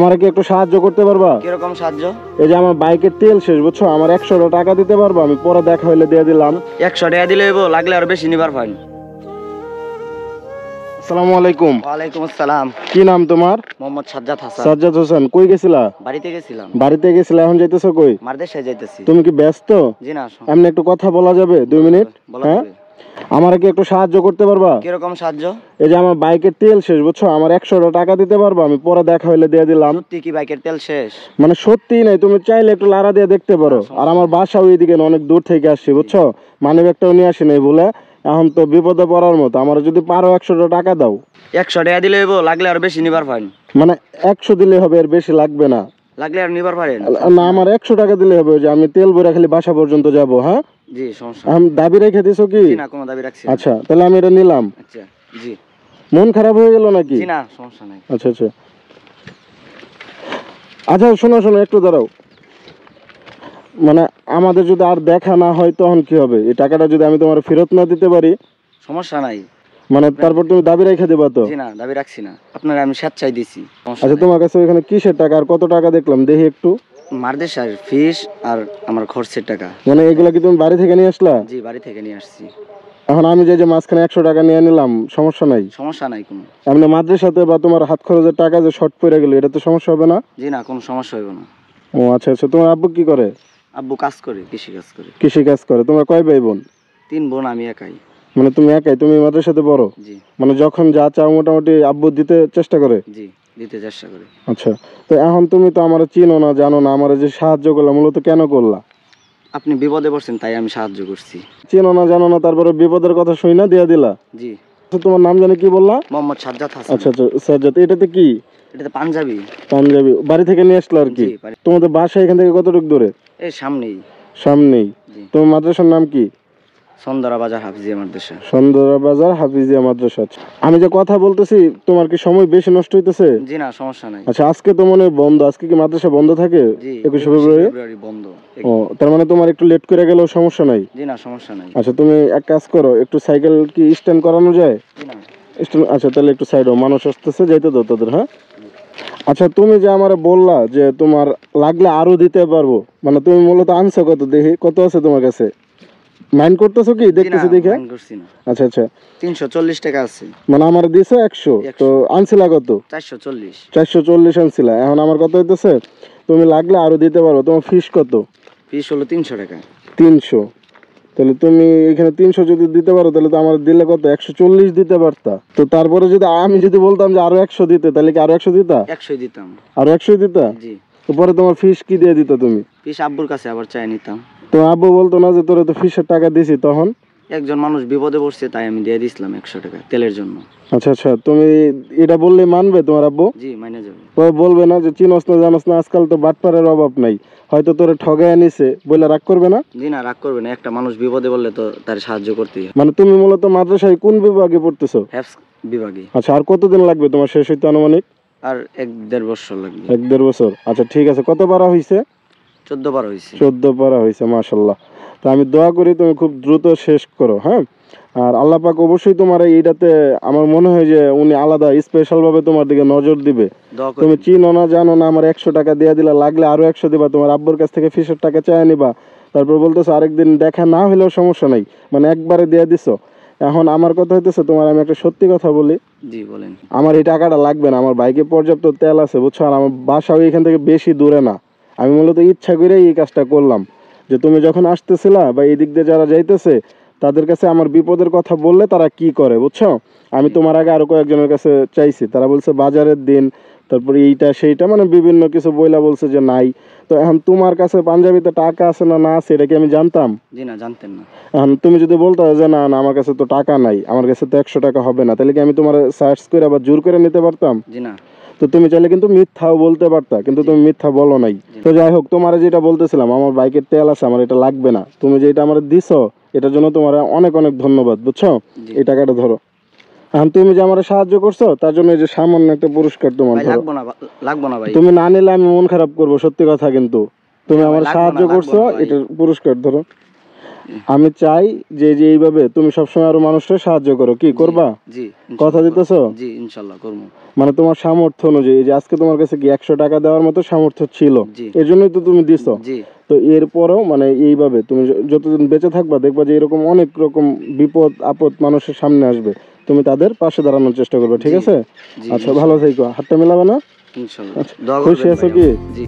আমার কি একটু সাহায্য করতে পারবা? কীরকম সাহায্য? এই যে আমার বাইকের তেল শেষ বুঝছ? আমার একশো টাকা দিতে পারবা? আমি পরে দেখা হইলে দিয়ে দিলাম। একশো টাকা দিলে হইবো, লাগলে আর বেশি নিবার ফাইন আসসালামু আলাইকুম। ওয়ালাইকুম আসসালাম। কি নাম তোমার? মোহাম্মদ সাজ্জাদ হাসান। সাজ্জাদ হোসেন কই গেছিলা? বাড়িতে গেছিলাম। বাড়িতে গেছিলা এখন যাইতেছো কই? মারদেশে যাইতেছি। তুমি কি ব্যস্ত? জি না এমনি একটু কথা বলা যাবে দুই মিনিট? হ্যাঁ। আমার কি একটু সাহায্য করতে পারবা? কীরকম সাহায্য? এই যে আমার বাইকের তেল শেষ বুঝছ? আমার একশো টাকা দিতে পারবা? আমি পরে দেখা হইলে দিয়ে দিলাম। সত্যি কি বাইকের তেল শেষ? মানে সত্যি নাই তুমি চাইলে একটু লারা দিয়ে দেখতে পারো। আর আমার বাসা ওইদিকে না, অনেক দূর থেকে আসছি বুঝছ? মানি ব্যাগটাও নিয়ে আসি নাই বলে এখন তো বিপদে পড়ার মতো। আমার যদি পারো একশো টাকা দাও। একশো টাকা দিলে হইবো, লাগলে আর বেশি নিবার ফাইন। মানে একশো দিলে হবে এর বেশি লাগবে না। লাগলে আর নিবার পারেন না আমার একশো টাকা দিলে হবে যে আমি তেল ভরে খালি বাসা পর্যন্ত যাব হ্যাঁ? জি সমস্যা আমি দাবি রেখে দিছো কি? না কোনো দাবি রাখছি আচ্ছা তাহলে আমি এটা নিলাম। আচ্ছা জি। মন খারাপ হয়ে গেল নাকি? জি না সমস্যা নাই। আচ্ছা আচ্ছা। আচ্ছা শোনো শোনো একটু দাঁড়াও। মানে আমাদের যদি আর দেখা না হয় তখন কি হবে? এই টাকাটা যদি আমি তোমার ফেরত না দিতে পারি সমস্যা নাই। মানে তারপর তুমি দাবি রেখে দেবা তো? জি না দাবি রাখছি না। আপনার আমি স্বেচ্ছাই দিছি আচ্ছা তোমার কাছে ওইখানে কিসের টাকা আর কত টাকা দেখলাম? দেখি একটু। মারদেশ আর ফিস আর আমার খরচের টাকা। মানে এগুলো কি তুমি বাড়ি থেকে নিয়ে আসলা? জি বাড়ি থেকে নিয়ে আসছি। এখন আমি যে যে মাঝখানে একশো টাকা নিয়ে নিলাম সমস্যা নাই? সমস্যা নাই কোনো। মাদ্রাসাতে বা তোমার হাত খরচের টাকা যে শর্ট পড়ে গেল এটা তো সমস্যা হবে না? জি না কোনো সমস্যা হইব না। ও আচ্ছা আচ্ছা তোমার আব্বু কি করে? আব্বু কাজ করে কৃষি কাজ করে। কৃষি কাজ করে তোমার কয় ভাই বোন? তিন বোন আমি একাই। মানে তুমি একাই তুমি মাদ্রাসাতে বড় জি। মানে যখন যা চাও মোটামুটি আব্বু দিতে চেষ্টা করে? জি। দিতে চেষ্টা করি। আচ্ছা তো এখন তুমি তো আমার চিনো না জানো না আমার যে সাহায্য করলা মূলত কেন করলা? আপনি বিপদে পড়ছেন তাই আমি সাহায্য করছি। চিনো না জানো না তারপরে বিপদের কথা শুই না দিয়া দিলা? জি। তোমার নাম জানি কি বললা? মোহাম্মদ সাজ্জাদ হাসান। আচ্ছা আচ্ছা সাজ্জাদ এটাতে কি? এটাতে পাঞ্জাবি। পাঞ্জাবি। বাড়ি থেকে নিয়ে আসলো আর কি? তোমাদের বাসা এখান থেকে কতটুকু দূরে? এই সামনেই। সামনেই। তোমার মাদ্রাসার নাম কি? সন্দরা হাফিজিয়া মাদ্রাসা। সন্দরা হাফিজিয়া মাদ্রাসা। আমি যে কথা বলতেছি তোমার কি সময় বেশি নষ্ট হইতেছে? জি না সমস্যা নাই। আচ্ছা আজকে তো মনে বন্ধ আজকে কি মাদ্রাসা বন্ধ থাকে? একুশে ফেব্রুয়ারি? বন্ধ। ও তার মানে তোমার একটু লেট করে গেলেও সমস্যা নাই? জি না সমস্যা নাই। আচ্ছা তুমি এক কাজ করো একটু সাইকেল কি স্ট্যান্ড করানো যায়? আচ্ছা তাহলে একটু সাইড মানুষ আসতেছে যাইতে দাও তাদের হ্যাঁ? আচ্ছা তুমি যে আমার বললা যে তোমার লাগলে আরও দিতে পারব মানে তুমি মূলত আনছো কত দেখি কত আছে তোমার কাছে? মাইন্ড করতেছো কি? দেখতেছি দেখে। আচ্ছা আচ্ছা। তিনশো চল্লিশ টাকা আছে। মানে আমার দিছে একশো। তো আনছিলা কত? চারশো চল্লিশ। চারশো চল্লিশ আনছিলা। এখন আমার কত হইতেছে তুমি লাগলে আরও দিতে পারো। তোমার ফিস কত? ফিস হলো তিনশো টাকা। তিনশো। তাহলে তুমি এখানে তিনশো যদি দিতে পারো তাহলে তো আমার দিলে কত? একশো চল্লিশ দিতে পারতা। তো তারপরে যদি আমি যদি বলতাম যে আরও একশো দিতে তাহলে কি আরও একশো দিতা? একশোই দিতাম। আরও একশো দিতা? জি। তো পরে তোমার ফিস কি দিয়ে দিতা তুমি? ফিস আব্বুর কাছে আবার চাই নিতাম। তো আব্বু বলতো না যে তোরা তো ফিসের টাকা দিছি তখন? একজন মানুষ বিপদে পড়ছে তাই আমি দিয়ে দিছিলাম একশো টাকা তেলের জন্য। আচ্ছা আচ্ছা তুমি এটা বললে মানবে তোমার আব্বু? জি মাইনে যাবে। পরে বলবে না যে চিনস না জানোস না আজকাল তো বাটপারের অভাব নাই। হয়তো তোরে ঠগায় নিছে বলে রাগ করবে না? জি না রাগ করবে না একটা মানুষ বিপদে পড়লে তো তার সাহায্য করতেই হবে মানে তুমি মূলত মাদ্রাসায় কোন বিভাগে পড়তেছো? হ্যাপস বিভাগে। আচ্ছা আর কতদিন লাগবে তোমার শেষ হইতে আনুমানিক? আর এক দেড় বছর লাগবে। এক দেড় বছর। আচ্ছা ঠিক আছে কত পারা হয়েছে চোদ্দ বার হয়েছে। চোদ্দ পারা হয়েছে মাশাল্লাহ তো আমি দোয়া করি তুমি খুব দ্রুত শেষ করো হ্যাঁ? আর আল্লাহ পাক অবশ্যই তোমার এইটাতে আমার মনে হয় যে উনি আলাদা স্পেশাল ভাবে তোমার দিকে নজর দিবে। তুমি চিনো না জানো না আমার একশো টাকা দিয়ে দিলা লাগলে আরও একশো দিবা তোমার আব্বুর কাছ থেকে ফিসের টাকা চাই নিবা। তারপর বলতেছো আরেকদিন দেখা না হলেও সমস্যা নাই। মানে একবারে দিয়ে দিছো। এখন আমার কথা হইতেছে তোমার আমি একটা সত্যি কথা বলি। জি বলেন। আমার এই টাকাটা লাগবে না আমার বাইকে পর্যাপ্ত তেল আছে বুঝছ? আর আমার বাসাও এখান থেকে বেশি দূরে না। আমি মূলত ইচ্ছা করেই এই কাজটা করলাম যে তুমি যখন আসতেছিলা বা এই দিক দিয়ে যারা যাইতেছে তাদের কাছে আমার বিপদের কথা বললে তারা কি করে বুঝছ? আমি তোমার আগে আরও কয়েকজনের কাছে চাইছি তারা বলছে বাজারের দিন তারপরে এইটা সেইটা মানে বিভিন্ন কিছু বইলা বলছে যে নাই। তো এখন তোমার কাছে পাঞ্জাবিতে টাকা আছে না না আছে এটা কি আমি জানতাম? জি না জানতেন না। এখন তুমি যদি বলতো যে না না আমার কাছে তো টাকা নাই আমার কাছে তো একশো টাকা হবে না তাহলে কি আমি তোমার সার্চ করে আবার জোর করে নিতে পারতাম? জি না। তো তুমি চাইলে কিন্তু মিথ্যাও বলতে পারতা কিন্তু তুমি মিথ্যা বলো নাই। তো যাই হোক তোমার যেটা বলতেছিলাম আমার বাইকের তেল আছে আমার এটা লাগবে না। তুমি যেটা আমার দিছো এটার জন্য তোমার অনেক অনেক ধন্যবাদ বুঝছ? এই টাকাটা ধরো। এখন তুমি যে আমার সাহায্য করছ তার জন্য এই যে সামান্য একটা পুরস্কার তোমার লাগবো না লাগবো না ভাই। তুমি না নিলে আমি মন খারাপ করব সত্যি কথা কিন্তু। তুমি আমার সাহায্য করছ। এটার পুরস্কার ধরো। আমি চাই যে যে এইভাবে তুমি সবসময় আরও মানুষকে সাহায্য করো। কি করবা? জি কথা দিতেছো? জি ইনশাল্লাহ করব। মানে তোমার সামর্থ্য অনুযায়ী যে আজকে তোমার কাছে কি একশো টাকা দেওয়ার মতো সামর্থ্য ছিল। এর জন্যই তো তুমি দিছো। জি। তো এরপরেও মানে এইভাবে তুমি যতদিন বেঁচে থাকবা দেখবা যে এরকম অনেক রকম বিপদ আপদ মানুষের সামনে আসবে। তুমি তাদের পাশে দাঁড়ানোর চেষ্টা করবে ঠিক আছে? আচ্ছা ভালো থেকো। হাতটা মেলাবে না? খুশি আছো কি? জি।